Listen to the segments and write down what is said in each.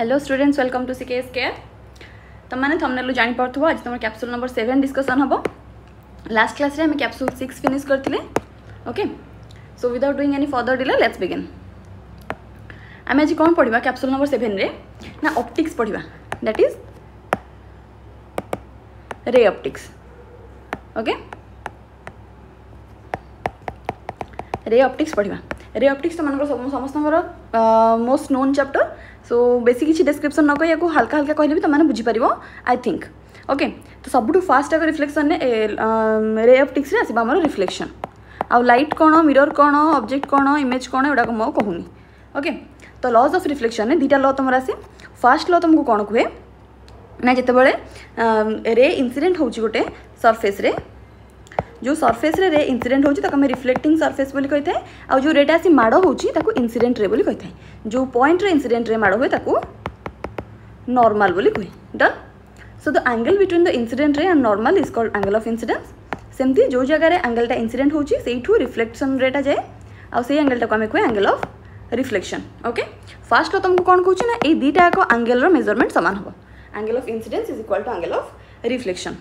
Hello students welcome to CKS care तुमने thumbnail जानी पारथुव आज तुम कैप्सूल नंबर सेवेन डिस्कसन हम लास्ट क्लास हम कैप्सूल सिक्स फिनिश करते okay so without doing any further delay let's begin आम आज कौन पढ़ा कैप्सूल नंबर सेवेन रे? ना ऑप्टिक्स पढ़ा that is ray optics okay ray optics पढ़ा रे ऑप्टिक्स तुम समस्त मोस्ट नोन चैप्टर सो बेसी किसी डिस्क्रिप्शन न कही हल्का हल्का कहले भी तुमने बुझीपर आई थिंक ओके तो सबुठ फास्ट आगे रिफ्लेक्शन ऑप्टिक्स रे आसवा आम रिफ्लेक्शन आउ लाइट कौन मिरर कौन ऑब्जेक्ट कौन इमेज कौन एगुड़ा मुझे कहूनी ओके तो लॉज ऑफ़ रिफ्लेक्शन दुईटा लॉ तुम आसे फास्ट लॉ तुमको कौन कहे ना जिते रे इनसीडेंट हो गोटे सरफेस जो सरफेस रे इनसीडेंट ताको रिफ्लेक्टिंग सरफेस बोली आ जो रेटा आसी माड़ होची ताको इनसीडेंट रे बोली जो पॉइंट रे रे माड़ हुए ताको नॉर्मल बोली कहे done so the angle between the incident ray and normal is called angle of incidence सेमती जो जगह एंगलटा इनसीडेंट होची रिफ्लेक्शन रेटा जाए आ से एंगलटा को आम ऑफ़ रिफ्लेक्शन ओके फास्ट तुमको कौन कहूँ ना ये दुईटा एक एंगल मेज़रमेंट सामान हम angle of incidence is equal to angle of reflection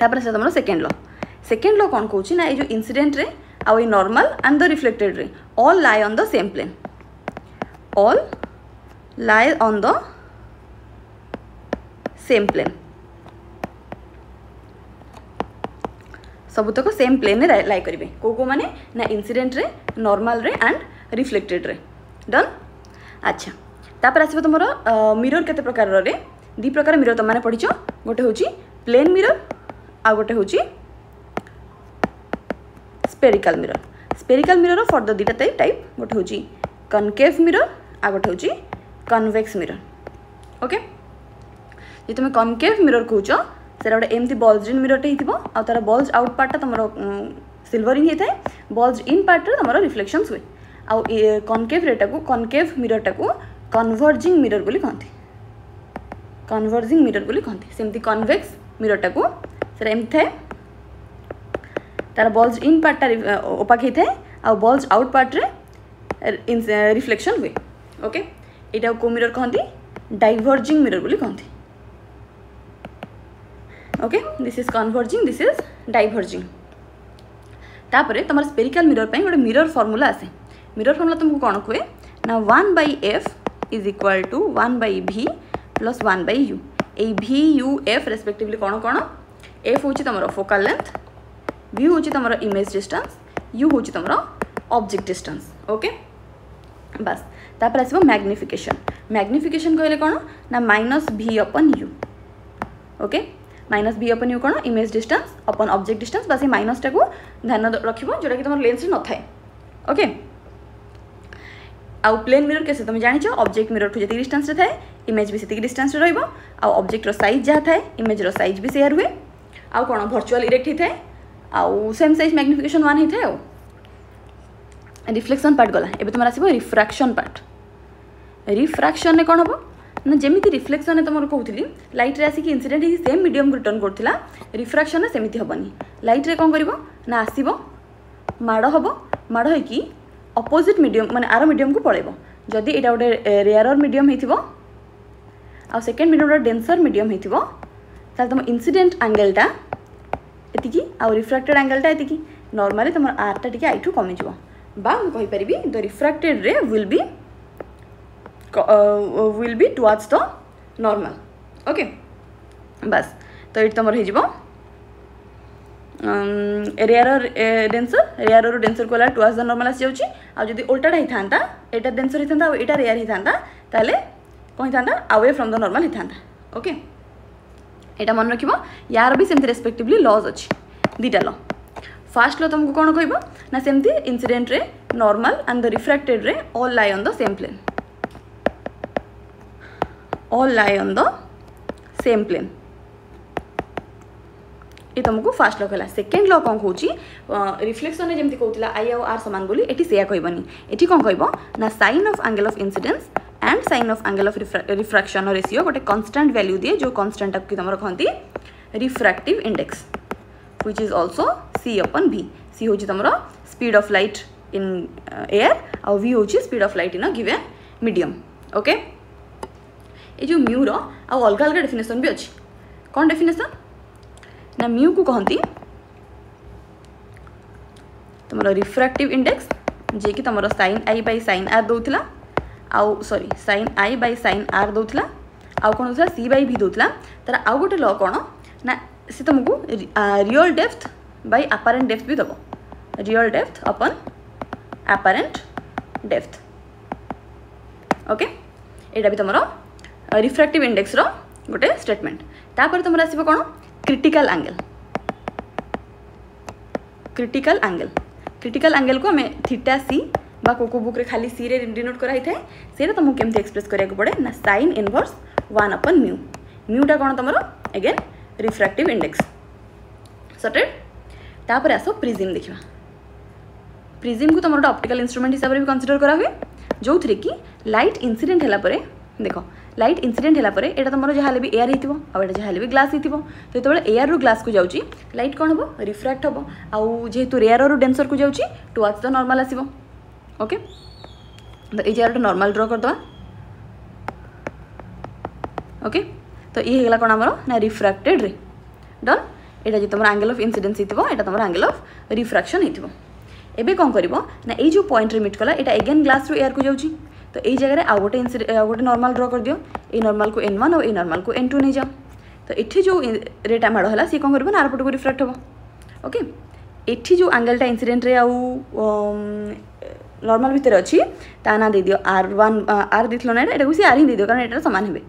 तापर से तुम सेकेंड लॉ सेकेंड लॉ कौन कौन ना ये इनसीडेंट रे आउ ये normal and the reflected ray all lie on the same plane all lie on the same plane ସବୁତକ ସେମ୍ ପ୍ଲେନ୍ରେ ଲାଇ କରିବେ କେଉଁ କେଉଁମାନେ ନା ଇନସିଡେଣ୍ଟରେ ନର୍ମାଲରେ ଆଣ୍ଡ ରିଫ୍ଲେକ୍ଟେଡ଼୍ରେ ଡନ୍ ଆଚ୍ଛା ତାପରେ ଆସିବ ତୁମର ମିରର କେତେ ପ୍ରକାରରେ ଦୁଇ ପ୍ରକାର ମିରର ତୁମମାନେ ପଢ଼ିଛ ଗୋଟେ ହେଉଛି ପ୍ଲେନ୍ ମିରର ଆଉ ଗୋଟେ ହେଉଛି spherical mirror spherical mirror for the ଦୁଇଟା ଟାଇପ୍ ଟାଇପ୍ ଗୋଟେ ହେଉଛି କନକେଭ୍ ମିରର ଆଉ ଗୋଟେ ହେଉଛି କନଭେକ୍ସ ମିରର ଓକେ ଯଦି ତୁମେ କନକେଭ୍ ମିରର କହୁଛ ସେଟା ଗୋଟେ ଏମିତି ବଲ୍ସ ଇନ୍ ମିରରଟେ ହେଇଥିବ ଆଉ ତାର ବଲ୍ସ ଆଉଟ୍ ପାର୍ଟଟା ତୁମର ସିଲଭରିଂ ହେଇଥାଏ ବଲ୍ସ ଇନ୍ ପାର୍ଟରେ ତୁମର ରିଫ୍ଲେକ୍ସନ୍ସ ହୁଏ ଆଉ କନକେଭ୍ ରେଟାକୁ କନକେଭ୍ ମିରରଟାକୁ କନଭର୍ଜିଂ ମିରର ବୋଲି କହନ୍ତି କନଭର୍ଜିଂ ମିରର ବୋଲି କହନ୍ତି ସେମିତି କନଭେକ୍ସ ମିରରଟାକୁ ସେଟା ଏମିତି ଥାଏ ତା'ର ବଲ୍ସ ଇନ୍ ପାର୍ଟଟା ଓପାକ ହେଇଥାଏ ଆଉ ବଲ୍ସ ଆଉଟ୍ ପାର୍ଟରେ ରିଫ୍ଲେକ୍ସନ୍ ହୁଏ ଓକେ ଏଇଟାକୁ କେଉଁ ମିରର୍ କହନ୍ତି ଡାଇଭର୍ଜିଂ ମିରର୍ ବୋଲି କହନ୍ତି okay this is converging this is diverging ତାପରେ ତୁମର ସ୍ପେରିକାଲ୍ ମିରର୍ ପାଇଁ ଗୋଟେ ମିରର୍ ଫର୍ମୁଲା ଆସେ ମିରର୍ ଫର୍ମୁଲା ତୁମକୁ କ'ଣ କୁହେ ନା one by F is equal to one by V plus one by U এই ভি ইউ এফ রেসপেক্টিভলি কোণ কোণ এফ হচ্ছে তোমার ফোকাল লেন্থ v हूँ तुम इमेज डिस्टेंस यू हूँ तुम ऑब्जेक्ट डिस्टेंस ओके बस तापर आस मैग्निफिकेशन मैग्निफिकेशन कहले कौन ना minus V upon U okay minus V upon U कौन image distance upon object distance बस ये माइनस टाक ध्यान रख जोटा कि तुम लेंस न थाए ओके आउ प्लेन मिरर कैसे तुम जान ऑब्जेक्ट मिरर ठू जी डिस्टेंस थाए इमेज भी से डिस्टेंस रहा ऑब्जेक्ट रईज जहाँ थाए इमेज रईज भी सेया हुए आउ कौन भर्चुआल इरेक्ट होता है आउ सेम साइज़ मैग्निफिकेशन वन है रिफ्लेक्शन पार्ट गला एवं तुम आसो रिफ्राक्शन पार्ट रिफ्राक्शन कौन हम ना जमी रिफ्लेक्शन तुम कहती लाइट्रे आसिक इनसीडेट सेम मीडियम रिटर्न करा रिफ्राक्शन सेमती हेनी लाइट्रे कौन कर ना आसब माड़ हम माड़ हो अपोजिट मीडियम माने आर मीडियम को पलैब जदि यहाँ गोटे रेयर मीडियम हो सेकेंड मीडियम डेनसर मीडियम हो तुम इनसीडेट आंगेलटा एति आउ रिफ्राक्टेड आंगेलटा एति नर्माली तुम आरटा टी आई ठू कमिज बा मुझे the refracted ray will be uh, will be towards the normal okay? बस तो ये तुम हो रेयर डेनसर रेयर डेनसर को टुवर्ड्स द नॉर्मल आसी जाऊँगी आ जब उल्टाटा होता यहाँ डेनसर होता है यहाँ रेयर होता ताले कौन होता अवे फ्रम द नॉर्मल होता ओके यहाँ मन रख यार भी सेमती रेस्पेक्टिवली लज अच्छी दुटा ल फास्ट ल तुमको कौन कह ना सेमती incident ray normal and the refracted ray all lie on the same plane all lie on the same plane ये तुमको फास्ट लॉ कहला सेकेंड लॉ कौन कौच रिफ्लेक्शन जमी कहला आई आउ आर सामान बोली एटी से कहबनी एटी कौन कह ना sine of angle of incidence and sine of angle of refraction ratio गोटे कन्स्टाट वैल्यू दिए, जो कन्स्टाट कि तुम कहती refractive index which is also C upon v c हूँ तुम speed of light in air आउ v हूँ speed of light in a given medium okay ये जो म्यूर आउ अलग अलग डेफिनेसन भी अच्छी। कौन डेफिनेसन ना म्यू को कहती तुम रिफ्राक्टिव इंडेक्स जे कि तुम sine I by sine R Daula आउ sorry sine I by sine R Daula आउ कौन होता सी बै भी दौला तार आउ गोटे ल कौन ना सी तुमको real depth by apparent depth भी दब real depth upon apparent depth okay यहाँ भी तुम रिफ्राक्टिव इंडेक्स गोटे स्टेटमेंट तापर तुम आसो कौन critical angle critical angle critical angle को आम थीटा सी बा को बुक रे खाली सी रे डिनोट कराई थाए से तुमको केमती एक्सप्रेस करा पड़े ना sine inverse one upon mu म्यूटा कौन तुम एगेन रिफ्राक्टिव इंडेक्स सटेड तापर आस प्रिजिम देखा प्रिजिम को तुम गोटे ऑप्टिकल इंस्ट्रूमेंट हिसाब से भी कनसीडर करा हुए जो थे कि लाइट इनसीडेंट है देख लाइट इनसीडेंट है यहाँ तुम जहाँ भी एयर हो जहाँ भी ग्लास हो तो जो एयर रु ग्लास को जाऊँगी लाइट कौन हम रिफ्राक्ट हम आउ जेहेतु रेयर रु डेनसर को ओके तो ये जगह नर्माल ड्र करदे ओके तो ये कौन आमर ना रिफ्राक्टेड रे डन यहाँ तुम आंगेल अफ इनसीडेन्स होता तुम आंगेल अफ रिफ्राक्शन हो एबे कौन कर ना ये पॉइंट मिट कला यहाँ एगेन ग्लास रु एयर को जाऊँगी तो यही जगह आउ गोटे गोटे नर्माल ड्र कर दियो। ये नर्माल को एन वन और ये नर्माल को एन टू नहीं जाओ तो ये जो रेटा माड़ है सी कौन कर आरपट को रिफ्लेक्ट हम ओके ये जो आंगेलटा इनसीडेंट रे आउ नर्माल भितर अच्छी ता ना दे दियो आर वन आर देख ना यहाँ सी आर ही दे दियो कारण यहाँ सामान हे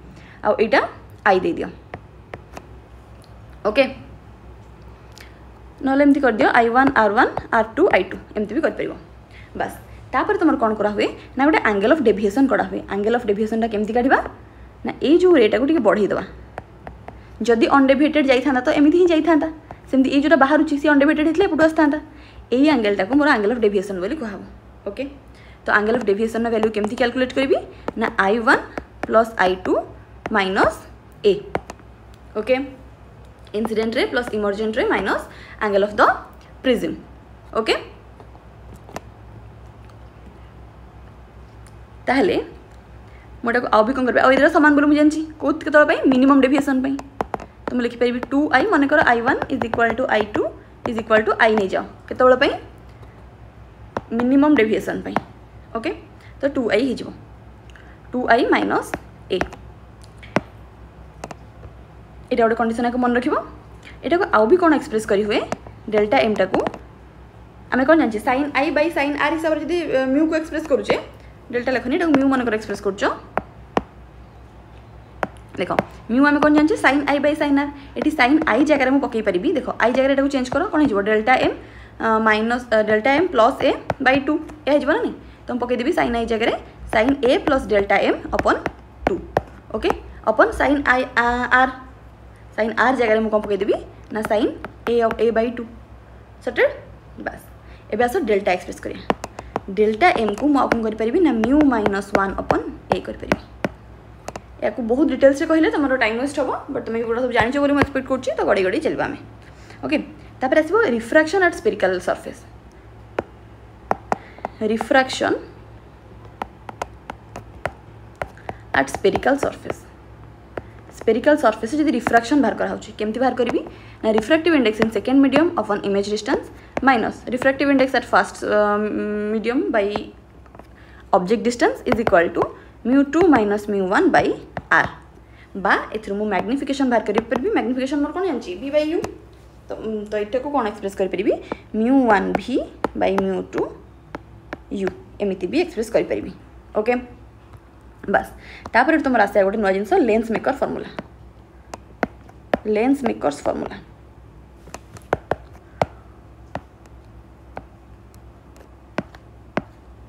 आउ यहाँ आई दे दियो ओके नହେले एमती कर दियो I one R one R two I two एमती भी कर बस तापर तुम कौन करा हुए ना गोटे आंगेल अफ डेभिएसन करा हुए आंगेल अफ डेभिएसनटा केमती काढ़ा ना ये जो रेटा को बढ़ई देवा जदि अनडेभिएटेड जाता तो एमती ही जाता सेमती ये जोटा बाहर सी अनडेभिएटेड होता एपटू आसता यही आंगेलटा को मोर आंगेल अफ डेभिएसन बोली कहब ओके तो आंगेल अफ डेभिएसन वैल्यू केमती क्यालकुलेट करी ना I one plus I two minus A okay incident ray plus emergent ray minus angle of the prism okay ତାହେଲେ ମୁଁ ଏଟାକୁ ଆଉ ବି କ'ଣ କରିବି ଆଉ ଏଇଟା ସମାନ ବୋଲି ମୁଁ ଜାଣିଛି କେଉଁ କେତେବେଳେ ପାଇଁ ମିନିମମ୍ ଡେଭିଏସନ୍ ପାଇଁ ତ ମୁଁ ଲେଖିପାରିବି ଟୁ ଆଇ ମନେକର I one is equal to I two is equal to I ନେଇଯାଅ କେତେବେଳେ ପାଇଁ ମିନିମମ୍ ଡେଭିଏସନ୍ ପାଇଁ ଓକେ ତ ଟୁ ଆଇ ହେଇଯିବ ଟୁ ଆଇ ମାଇନସ୍ ଏ এটা গোটে কন্ডিশন আগে মনে রাখব এটা আউ বি কোণ এক্সপ্রেস করি হুয়ে ডেল্টা এমটা কু আমি কোণ জানছি sine I by sine R হিসাবে যদি মিউ কু এক্সপ্রেস করুছে ডেল্টা লেখনি এটা মিউ মনে করে এক্সপ্রেস করছো দেখ মিউ আমি কোণ জানছি sine I by sine R এটি সাইন আই জায়গায় আমি পকাই পারি দেখ আই জায়গায় এটা চেঞ্জ কর কোণ হয়ে delta M minus delta M plus A by two यह ना नहीं? तो पकईदेवी सैन आई जगह sine A plus delta M upon two okay upon sine I R sine R जगह मुझे कौन पकईदेवी ना sine A A by two सटेड बास. एवं आस डेल्टा एक्सप्रेस करिया डेल्टा एम को मुझे कौन ना mu minus one upon A कर या बहुत डिटेल्स कहले तुम टाइम वेस्ट हम बट तुम सब जानी बोली मुझे एक्सपेक्ट कर तो गड़ी गड़ी चलवा आम ओके ତାପରେ ଆସିବ refraction at spherical surface refraction at spherical surface spherical surface ଯଦି ରିଫ୍ରାକ୍ସନ୍ ବାହାର କରାହେଉଛି କେମିତି ବାହାର କରିବି ନା refractive index in second medium of on image distance minus refractive index at first medium by object distance is equal to mu two minus mu one by R বা এর মু ম্যাগনিফিকেসন বাহার করে পারি ম্যাগনিফিকেসন মোট কোণ জানি ভি বাই ইউ तो एटाक कौन एक्सप्रेस करी mu one V by mu two U एमती भी एक्सप्रेस करी ओके बास, तापर तुम आस गए नुआ जिन lens maker formula lens makers formula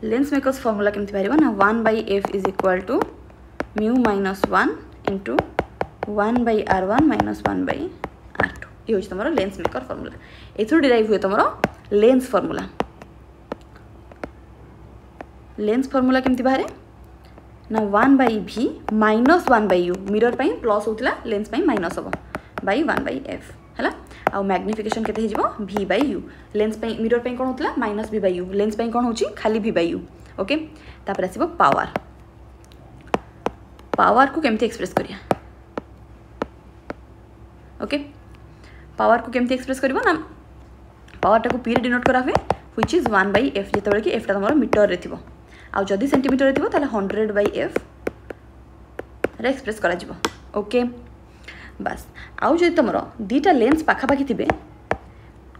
lens makers formula केमती बाहर ना? One by F is equal to mu minus one into one by R one minus one by R two ये हूँ तुम लेंस मेकर फर्मूला एथर derive हुए तुम lens formula lens formula केमती बाहर ना one by V minus one by U mirror plus होता लेंस माइनस हम बै वन बै एफ़ है आउ मैग्निफिकेशन केते हिजबो v by u. लेंस पे मिरर पे कोन होतला minus v by u. Lens पे कोन होची खाली v by u ओके तापर आसीबो पावर पावर को केमती एक्सप्रेस करिया ପାୱାରକୁ କେମିତି ଏକ୍ସପ୍ରେସ୍ କରିବ ନା ପାୱାରଟାକୁ ପିରେ ଡିନୋଟ୍ କରା ହୁଏ which is one by F ଯେତେବେଳେ କି ଏଫ୍ଟା ତୁମର ମିଟରରେ ଥିବ ଆଉ ଯଦି ସେଣ୍ଟିମିଟରରେ ଥିବ ତାହେଲେ ହଣ୍ଡ୍ରେଡ଼ ବାଇ ଏଫ୍ରେ ଏକ୍ସପ୍ରେସ୍ କରାଯିବ ଓକେ ବାସ୍ ଆଉ ଯଦି ତୁମର ଦୁଇଟା ଲେନ୍ସ ପାଖାପାଖି ଥିବେ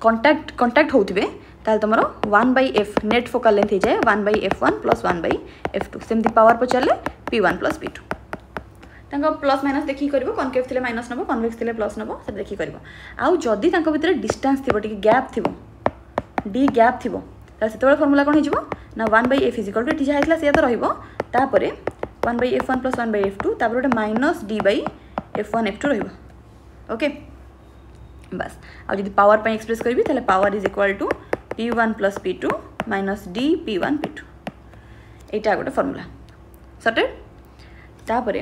କଣ୍ଟାକ୍ଟ କଣ୍ଟାକ୍ଟ ହେଉଥିବେ তাহলে তোমার one by F net focal length হয়ে যায় one by F one plus one by F two সেমতি power পচারে P one plus P two plus minus देखिए कर कनकेफ थे माइनस नब कनभेक्स थे प्लस नाब से देखिए कर आदि भितर डिस्टान्स थोड़ी गैप थी डी गैप थी से फर्मुला कौन हो one by F is equal to जहाँ है सीधा तो रोतापर one by F one plus one by F two तर गोटे minus D by F one F two रोके बास आदि पावर पर एक्सप्रेस करी तेल power is equal to P one plus P two minus D P one P two यहाँ गोटे फर्मुला सटे तापर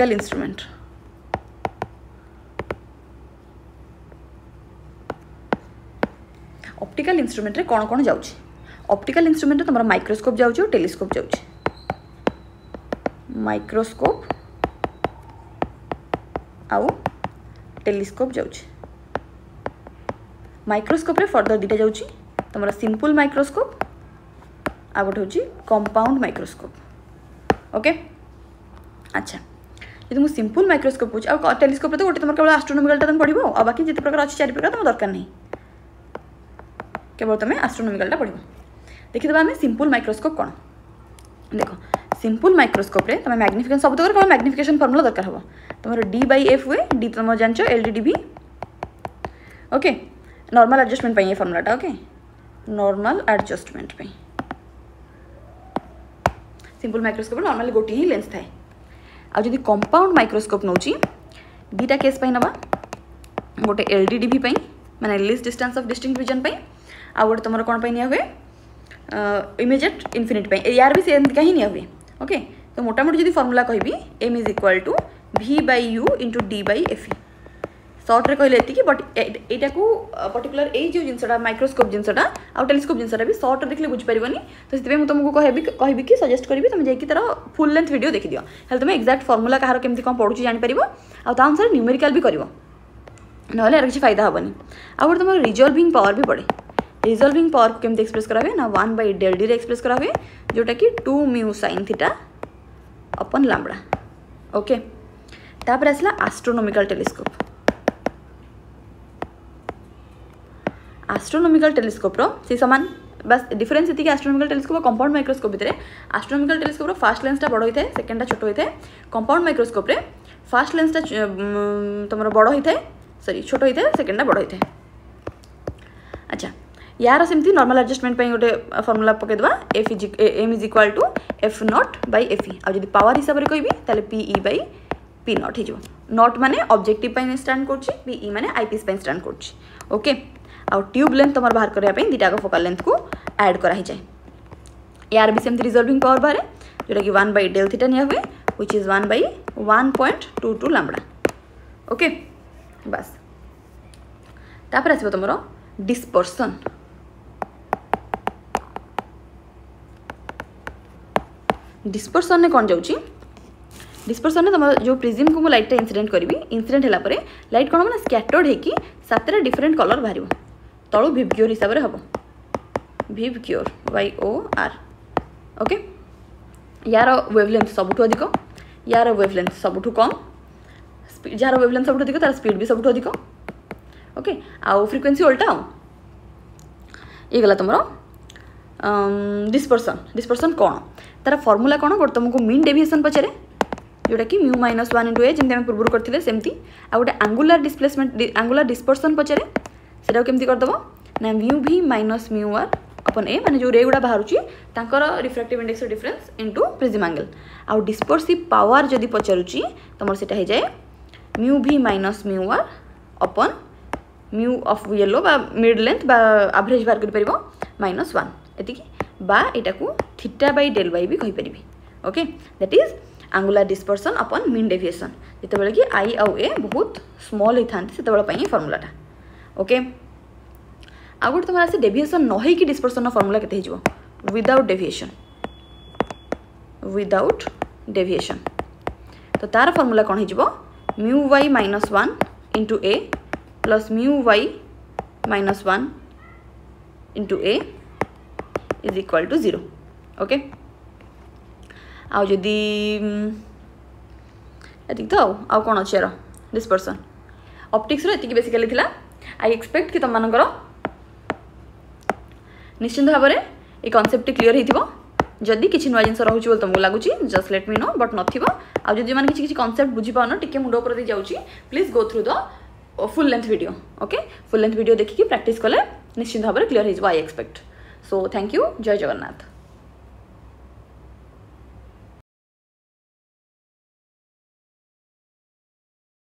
म्यूजिकल इंस्ट्रूमेंट অপটিকাল ইনস্ট্রুমেন্টরে কোণ কোণ যাচ্ছে অপটিকাল ইনস্ট্রুমেন্টে তোমার মাইক্রোস্কোপ যাচ্ছে টেলিস্কোপ যাচ্ছে মাইক্রোস্কোপ আউ টেলিস্কোপ যাচ্ছে মাইক্রোস্কোপরে ফর্দর দুইটা যাচ্ছে তোমার সিম্পল মাইক্রোস্কোপ আউ গোটে হচ্ছে কম্পাউন্ড মাইক্রোস্কোপ ওকে আচ্ছা ଯଦି ମୁଁ ସିମ୍ପଲ୍ ମାଇକ୍ରୋସ୍କୋପ୍ କହୁଛି ଆଉ ଟେଲିସ୍କୋପ୍ରେ ତ ଗୋଟେ ତୁମର କେବଳ ଆଷ୍ଟ୍ରୋନୋମିକାଲଟା ତୁମେ ପଢ଼ିବ ଆଉ ବାକି ଯେତେ ପ୍ରକାର ଅଛି ଚାରି ପ୍ରକାର ତୁମ ଦରକାର ନାହିଁ କେବଳ ତୁମେ ଆଷ୍ଟ୍ରୋନୋମିକାଲଟା ପଢ଼ିବ ଦେଖିଦେବା ଆମେ ସିମ୍ପଲ୍ ମାଇକ୍ରୋସ୍କୋପ୍ କ'ଣ ଦେଖ ସିମ୍ପଲ୍ ମାଇକ୍ରୋସ୍କୋପ୍ରେ ତୁମେ ମ୍ୟାଗ୍ନିଫିକେସନ୍ ସବୁ ତକ କେବଳ ମ୍ୟାଗ୍ନିଫିକେସନ୍ ଫର୍ମୁଲା ଦରକାର ହେବ ତୁମର ଡି ବାଇ ଏଫ୍ ହୁଏ ଡି ତୁମର ଜାଣିଛ L D D V okay normal adjustment ପାଇଁ ଏ ଫର୍ମୁଲାଟା ଓକେ ନର୍ମାଲ୍ ଆଡ଼ଜଷ୍ଟମେଣ୍ଟ ପାଇଁ ସିମ୍ପଲ୍ ମାଇକ୍ରୋସ୍କୋପ୍ରେ ନର୍ମାଲି ଗୋଟିଏ ହିଁ ଲେନ୍ସ ଥାଏ ଆଉ ଯଦି କମ୍ପାଉଣ୍ଡ ମାଇକ୍ରୋସ୍କୋପ୍ ନେଉଛି ଦୁଇଟା କେସ୍ ପାଇଁ ନେବା ଗୋଟେ ଏଲ୍ ଡି ଡି ଭି ପାଇଁ ମାନେ least distance of distinct vision ପାଇଁ ଆଉ ଗୋଟେ ତୁମର କ'ଣ ପାଇଁ ନିଆ ହୁଏ ଇମିଜିଏଟ୍ ଇନଫିନିଟ୍ ପାଇଁ ୟାର ବି ସେମିତିକା ହିଁ ନିଆ ହୁଏ ଓକେ ତ ମୋଟାମୋଟି ଯଦି ଫର୍ମୁଲା କହିବି M is equal to V by U into D by F ଇ सर्ट्रे कहे ये बट यटा को पर्टिकुला जो जिनटा माइक्रोस्कोप जिनटा आउ टेलीस्कोप जिनटा भी सर्ट्रे देखने बुझीपरि तो से तुमको कह कि सजेस्ट करी तुम जाइए तरह फुल लेंथ भिड देखीद तुम एक्जाक्ट फर्मुला कहार कमी कौन पढ़ु जापर आसार न्यूमेरिकाल भी कर ना यार किसी फ़ायदा हेनी आ गए तुम रिजल्विंग पावर भी पड़े रिजल्विंग पावर को कमी एक्सप्रेस करा ना one by del D express करा हुए जोटा कि two mu sine theta upon lambda okay आसला आस्ट्रोनोमिकाल टेलीस्कोप आस्ट्रोनोमिकल टेलीस्कोप्र से सामान, बस डिफरेन्स ये आस्ट्रोनोमिकल टेलीस्कोप कंपाउंड माइक्रोस्कोप भितर। आस्ट्रोनोमिकल टेलीस्कोप फास्ट लेंसटा बड़ होता है सेकेंडटा छोट होता है कंपाउंड माइक्रोस्कोप फास्ट लेंसटा तुम बड़ होता है सरी छोट होता है सेकेंडटा बड़ होता है अच्छा यार सेमती नॉर्मल एडजस्टमेंट पे गोटे formula पकईदे F is M is equal to F naught by F आज पावर हिसाब से कहि ताले पी इ बै पी नट हो नट माने ऑब्जेक्टिव स्टांड कर पी इ माने आईपीएस स्टांड कर ओके ट्यूब लेंथ तुम बाहर करने दुटा फोकाल लेंथ को कराई जाए यार भी सेमती रिजल्विंग पावर बाहर जोटा कि वन बै डेल थीटा नि हुए which is 1 by 1.22 lambda okay बस तापर आसो तुम डिस्पर्सन डिस्पर्सन कौन जाऊँगी डिस्पर्सन तुम जो प्रिजिम को लाइटा इनसीडेट करी इनसीडेट है लाइट कौन हम स्कैटर्ड होगी सातटा डिफरेन्ट कलर बाहर तलू भिप क्योर हिसाब से हम भिप क्योर वाईओ आर ओके यार वेभलेन्थ सब अधिक. यार वेभलेन्थ सब कम. जार वेभलेन्थ सब अधिक तार स्पीड भी सब अधिक. ओके आउ फ्रिक्वेन्सी ओल्टा ये गला तुम डिस्पर्सन डिस्पर्सन कौन? तार फर्मुला कौन? गोटे तुमको मीन डेभीएसन पचारे जोटा कि mu minus one into A जमी पूर्व करते सेमती आ गए आंगुलर डिस्प्लेसमेंट आंगुलर डिस्पर्सन पचारे सेटा केमती करदेव ना mu V minus mu R upon A मैंने जो रे गुड़ा बाहर reflect index difference into prism angle आउ डिस्पोर्सी पावर जब पचारूँ तुम से जाए mu V minus mu R upon mu of yellow mid length average बाहर कर माइनस वन को थीटा बै डेल वाई भी कहींपरि okay that is angular dispersion upon mean deviation जितेबाला कि आई आउ ए बहुत स्मल होता से फर्मुलाटा ଓକେ ଆଉ ଗୋଟେ ତୁମର ଆସେ ଡେଭିଏସନ୍ ନ ହେଇକି ଡିସ୍ପର୍ସନ୍ର ଫର୍ମୁଲା କେତେ ହେଇଯିବ ୱିଦାଉଟ୍ ଡେଭିଏସନ୍ विदाउट डेविएशन तो तार फर्मूला कौन हो mu Y minus one into A plus mu Y minus one into A is equal to zero okay आउ जदि ଏତିକି ତ ଆଉ ଆଉ କ'ଣ ଅଛି ଆର ଡିସ୍ପର୍ସନ୍ ଅପ୍ଟିକ୍ସର ଏତିକି ବେସିକାଲି ଥିଲା ଆଇ ଏକ୍ସପେକ୍ଟ କି ତୁମମାନଙ୍କର ନିଶ୍ଚିନ୍ତ ଭାବରେ এই কনসেপ্টটি ক্লিয়ার হয়েছিল যদি কিছু নয় জিনিস রয়েছে বলে তোমাকে লাগুচি just let me know but নথিব আর যদি মানে কিছু কিছু কনসেপ্ট বুঝিপারন টিকে মুন্ড উপরে দিয়ে যাচ্ছি please go through the full length video okay full length video দেখি প্রাকটিস কলে নিশ্চিন্ত ভাবে ক্লিয়ার হয়ে যাব I expect so thank you Jai Jagannath